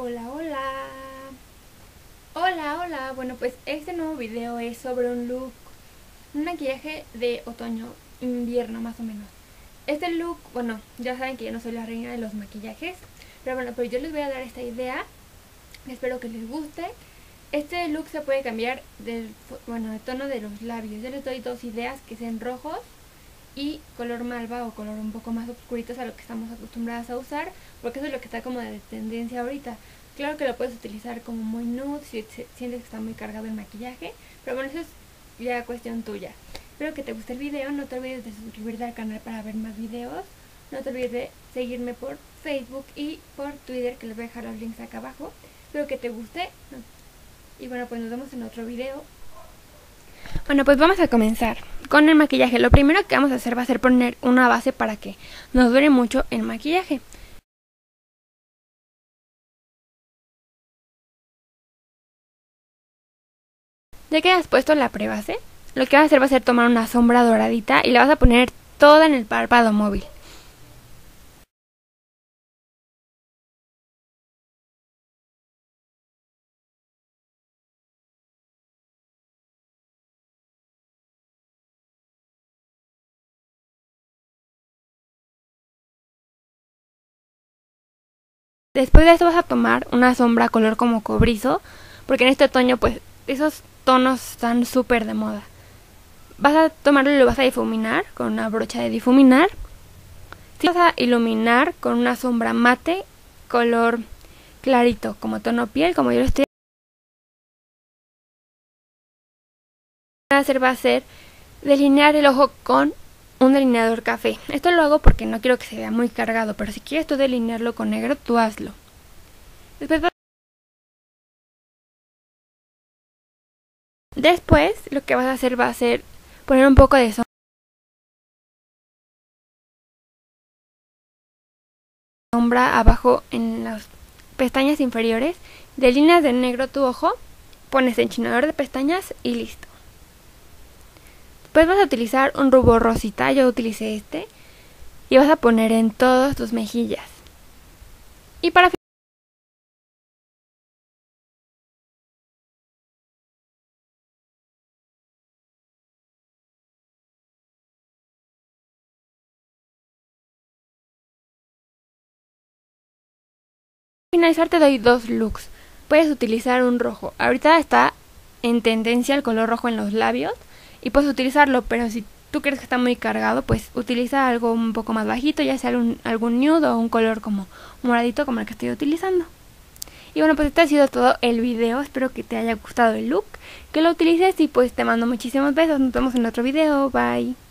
Hola, hola. Hola, hola. Bueno, pues este nuevo video es sobre un look, un maquillaje de otoño, invierno más o menos. Este look, bueno, ya saben que yo no soy la reina de los maquillajes, pero bueno, pero yo les voy a dar esta idea. Espero que les guste. Este look se puede cambiar del, bueno, de tono de los labios. Yo les doy dos ideas que sean rojos y color malva o color un poco más oscuritos a lo que estamos acostumbradas a usar, porque eso es lo que está como de tendencia ahorita. Claro que lo puedes utilizar como muy nude si sientes que está muy cargado el maquillaje, pero bueno, eso es ya cuestión tuya. Espero que te guste el video, no te olvides de suscribirte al canal para ver más videos, no te olvides de seguirme por Facebook y por Twitter que les voy a dejar los links acá abajo. Espero que te guste y bueno, pues nos vemos en otro video. Bueno, pues vamos a comenzar con el maquillaje. Lo primero que vamos a hacer va a ser poner una base para que nos dure mucho el maquillaje. Ya que has puesto la prebase, lo que vas a hacer va a ser tomar una sombra doradita y la vas a poner toda en el párpado móvil. Después de esto vas a tomar una sombra color como cobrizo, porque en este otoño pues esos tonos están súper de moda. Vas a tomarlo y lo vas a difuminar con una brocha de difuminar. vas a iluminar con una sombra mate color clarito, como tono piel, como yo lo estoy hacer va a ser delinear el ojo con un delineador café. Esto lo hago porque no quiero que se vea muy cargado, pero si quieres tú delinearlo con negro, tú hazlo. Después, Después lo que vas a hacer va a ser poner un poco de sombra abajo en las pestañas inferiores, delineas de negro tu ojo, pones enchinador de pestañas y listo. Después vas a utilizar un rubor rosita, yo utilicé este, y vas a poner en todas tus mejillas. Y para finalizar te doy dos looks. Puedes utilizar un rojo. Ahorita está en tendencia el color rojo en los labios y puedes utilizarlo, pero si tú crees que está muy cargado, pues utiliza algo un poco más bajito, ya sea algún nude o un color como moradito como el que estoy utilizando. Y bueno, pues este ha sido todo el video, espero que te haya gustado el look, que lo utilices y pues te mando muchísimos besos, nos vemos en otro video, bye.